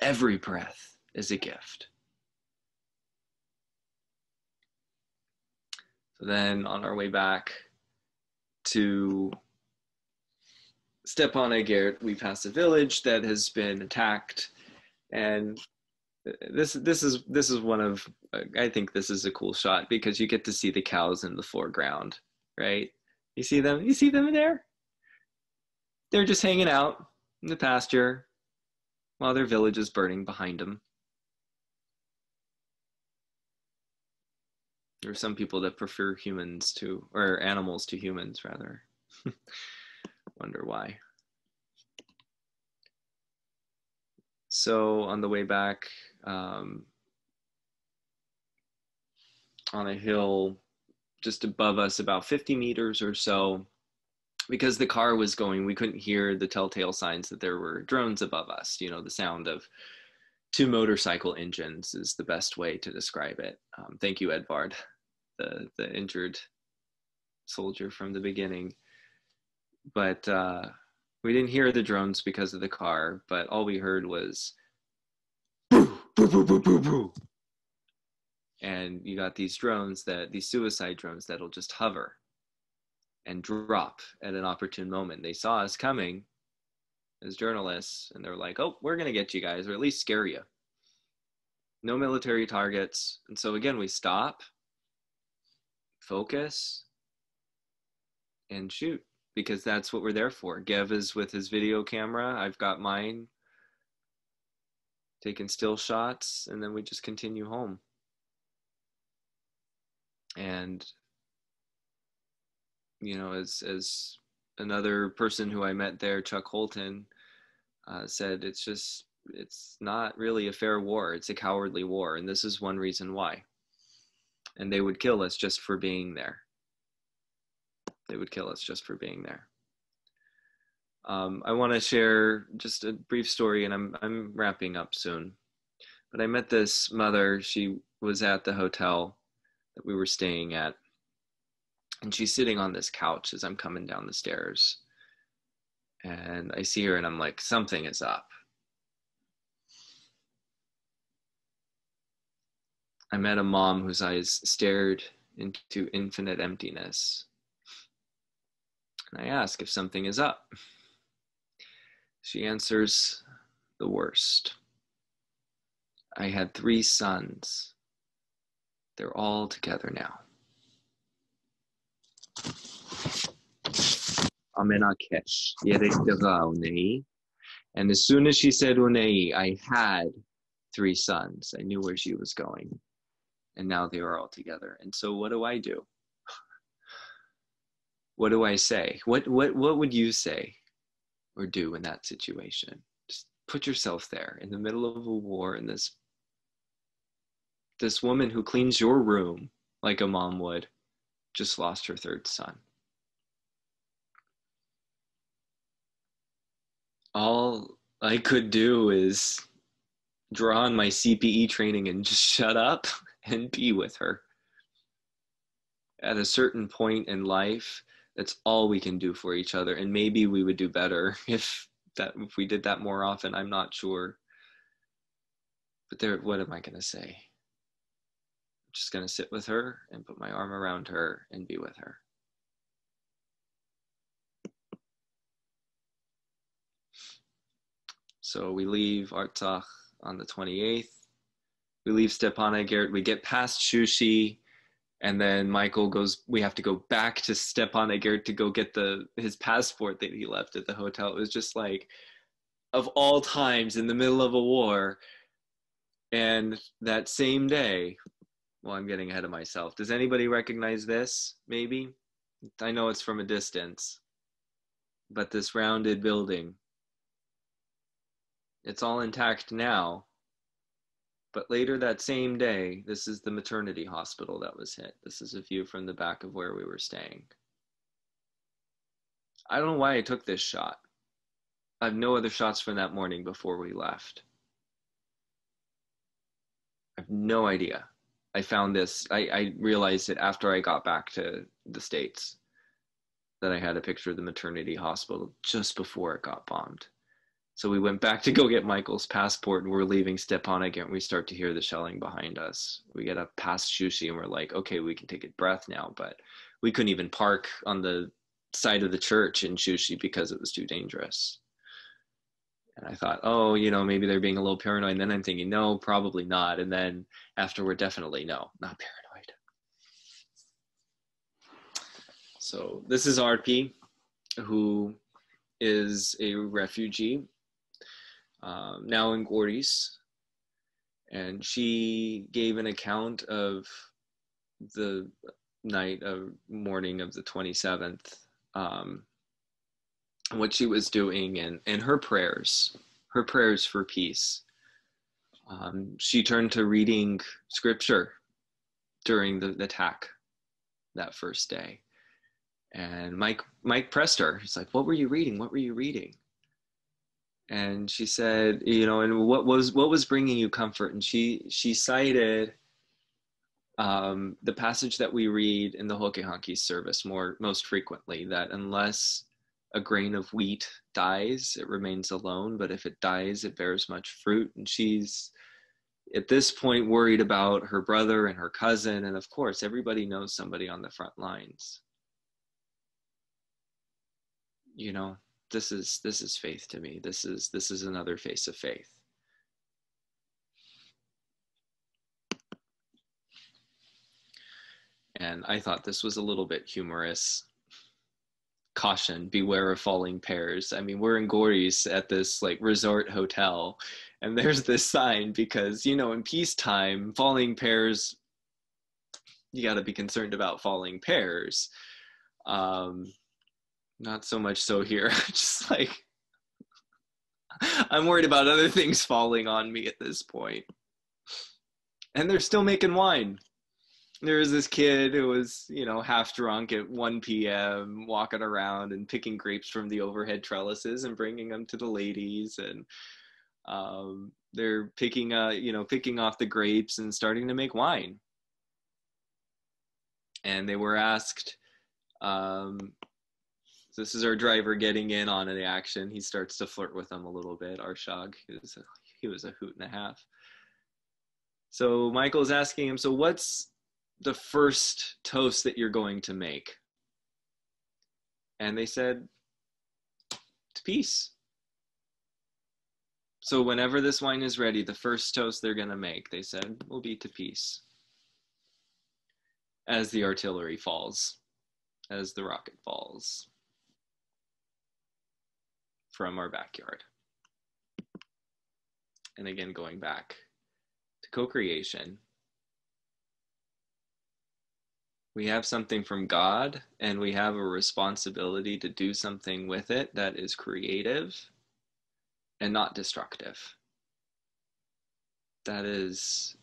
Speaker 3: every breath is a gift. So then on our way back to Stepanakert, we pass a village that has been attacked and this this is this is one of I think this is a cool shot because you get to see the cows in the foreground, right? You see them? You see them there? They're just hanging out in the pasture while their village is burning behind them. There are some people that prefer humans to, or animals to humans, rather. <laughs> Wonder why. So on the way back, um, on a hill just above us, about 50 meters or so, because the car was going, we couldn't hear the telltale signs that there were drones above us. You know, the sound of two motorcycle engines is the best way to describe it. Um, thank you, Edvard, the the injured soldier from the beginning. But uh, we didn't hear the drones because of the car, but all we heard was boo, boo, boo, boo, boo, boo. And you got these drones that these suicide drones that'll just hover and drop at an opportune moment. They saw us coming as journalists and they're like, oh, we're going to get you guys, or at least scare you. No military targets. And so again, we stop, focus, and shoot because that's what we're there for. Gev is with his video camera. I've got mine taking still shots, and then we just continue home. And you know, as as another person who I met there, Chuck Holton, uh, said it's just it's not really a fair war. It's a cowardly war, and this is one reason why. And they would kill us just for being there. They would kill us just for being there. Um, I want to share just a brief story, and I'm I'm wrapping up soon. But I met this mother. She was at the hotel that we were staying at, and she's sitting on this couch as I'm coming down the stairs. And I see her, and I'm like, something is up. I met a mom whose eyes stared into infinite emptiness. I ask if something is up. She answers, the worst. I had three sons. They're all together now. And as soon as she said I had three sons. I knew where she was going. And now they are all together. And so what do I do? What do I say? What what what would you say? or do in that situation. Just put yourself there in the middle of a war and this this woman who cleans your room like a mom would just lost her third son. All I could do is draw on my CPE training and just <laughs> shut up and be with her. At a certain point in life, that's all we can do for each other and maybe we would do better <laughs> if that if we did that more often i'm not sure. But there what am i going to say? I'm just going to sit with her and put my arm around her and be with her. So we leave artsakh on the 28th we leave stepanakert we get past shushi and then Michael goes. We have to go back to Stepanakert to go get the his passport that he left at the hotel. It was just like, of all times, in the middle of a war. And that same day, well, I'm getting ahead of myself. Does anybody recognize this? Maybe I know it's from a distance, but this rounded building. It's all intact now, but later that same day, this is the maternity hospital that was hit. This is a view from the back of where we were staying. I don't know why I took this shot. I have no other shots from that morning before we left. I have no idea. I found this, I, I realized it after I got back to the States that I had a picture of the maternity hospital just before it got bombed. So we went back to go get Michael's passport and we're leaving Stepanakert and we start to hear the shelling behind us. We get up past Shushi and we're like, okay, we can take a breath now. But we couldn't even park on the side of the church in Shushi because it was too dangerous. And I thought, oh, you know, maybe they're being a little paranoid. And then I'm thinking, no, probably not. And then afterward, definitely no, not paranoid. So this is RP, who is a refugee um, now in Goris, and she gave an account of the night of morning of the 27th, um, what she was doing and, and her prayers, her prayers for peace. Um, she turned to reading scripture during the, the attack that first day. And Mike Mike pressed her. He's like, "What were you reading? What were you reading?" And she said you know and what was what was bringing you comfort? And she she cited um, the passage that we read in the Hokehanki service more most frequently that unless a grain of wheat dies it remains alone but if it dies it bears much fruit. And she's at this point worried about her brother and her cousin and of course everybody knows somebody on the front lines. You know this is this is faith to me. This is this is another face of faith. And i thought this was a little bit humorous. Caution beware of falling pears i mean we're in Goris at this like resort hotel and there's this sign because you know in peacetime falling pears you got to be concerned about falling pears um, not so much so here. <laughs> Just like I'm worried about other things falling on me at this point. And they're still making wine. There was this kid who was, you know, half drunk at 1 p.m., walking around and picking grapes from the overhead trellises and bringing them to the ladies. And um, they're picking, uh, you know, picking off the grapes and starting to make wine. And they were asked, um, this is our driver getting in on the action. He starts to flirt with them a little bit. Arshag, he was a, he was a hoot and a half. So Michael's asking him, so what's the first toast that you're going to make? And they said, to peace. So whenever this wine is ready, the first toast they're going to make, they said, will be to peace. As the artillery falls, as the rocket falls from our backyard. And again, going back to co creation, we have something from God and we have a responsibility to do something with it that is creative and not destructive. That is,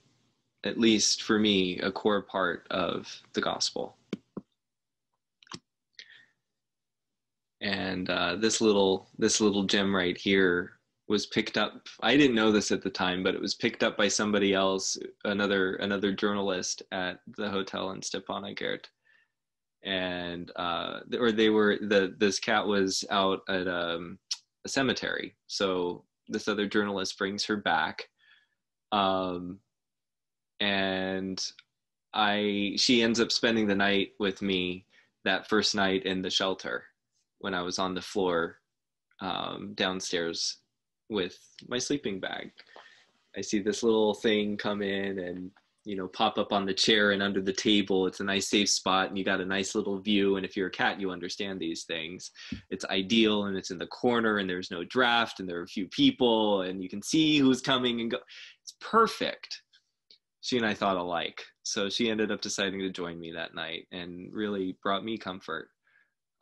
Speaker 3: at least for me, a core part of the gospel. And uh, this little this little gem right here was picked up i didn't know this at the time but it was picked up by somebody else another another journalist at the hotel in stepanakert and uh, or they were the this cat was out at um, a cemetery. So this other journalist brings her back. Um, and i she ends up spending the night with me that first night in the shelter when I was on the floor um, downstairs with my sleeping bag. I see this little thing come in and you know pop up on the chair and under the table. It's a nice safe spot and you got a nice little view. And if you're a cat, you understand these things. It's ideal and it's in the corner and there's no draft and there are a few people and you can see who's coming and go. It's perfect. She and I thought alike. So she ended up deciding to join me that night and really brought me comfort.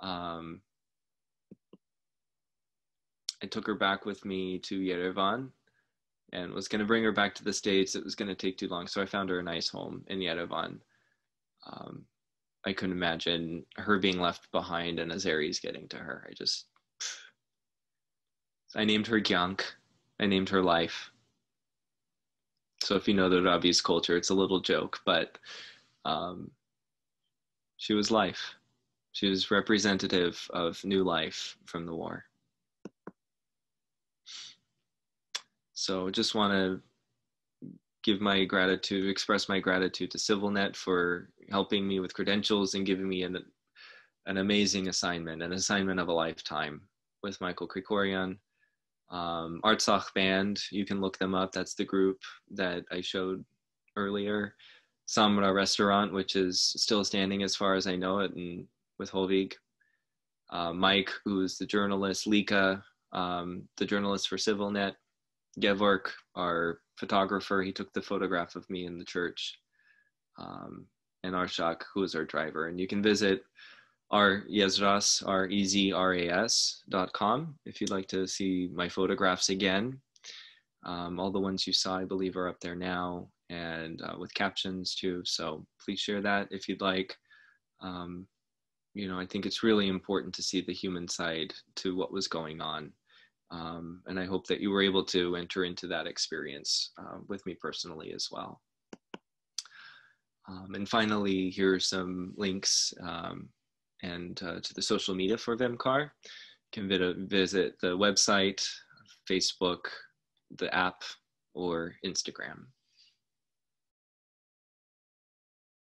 Speaker 3: Um, I took her back with me to Yerevan and was going to bring her back to the States. It was going to take too long. So I found her a nice home in Yerevan. Um, I couldn't imagine her being left behind and Azeris getting to her. I just, I named her Gyank. I named her Life. So if you know the Ravi's culture, it's a little joke, but um, she was life. She was representative of new life from the war. So just want to give my gratitude, express my gratitude to CivilNet for helping me with credentials and giving me an, an amazing assignment, an assignment of a lifetime with Michael Krikorian. Um, Artsakh Band, you can look them up. That's the group that I showed earlier. Samra Restaurant, which is still standing as far as I know it, and with Hovig. Uh, Mike, who's the journalist, Lika, um, the journalist for CivilNet, Gevork, our photographer, he took the photograph of me in the church, um, and Arshak, who is our driver. And you can visit our Yezras, our ezras.com if you'd like to see my photographs again. Um, all the ones you saw, I believe, are up there now and uh, with captions too. So please share that if you'd like. Um, you know, I think it's really important to see the human side to what was going on um, and I hope that you were able to enter into that experience uh, with me personally as well. Um, and finally, here are some links um, and uh, to the social media for Vemkar. You can visit the website, Facebook, the app, or Instagram.